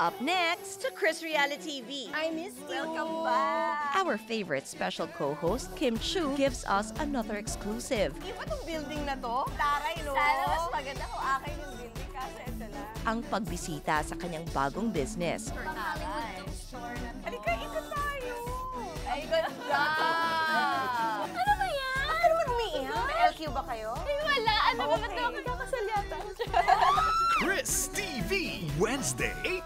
Up next, to Chris Reality TV. I miss you. Welcome back. Our favorite special co-host, Kim Chu, gives us another exclusive. Iba tong building na to? Taray, no? Sana mas maganda kung akin yung building kasi ito lang. Ang pagbisita sa kanyang bagong business. Hollywood store na to. Halika, ito tayo. Ay, ganda! ano ba yan? Ba't ka naman umiiyak? May LQ ba kayo? Ay, wala. Ano ba? Ba't ako kakasal yata? Chris TV, Wednesday, 8